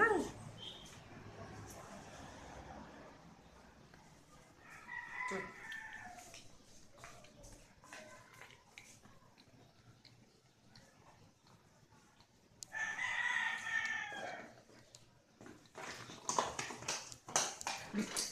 anjo. Thank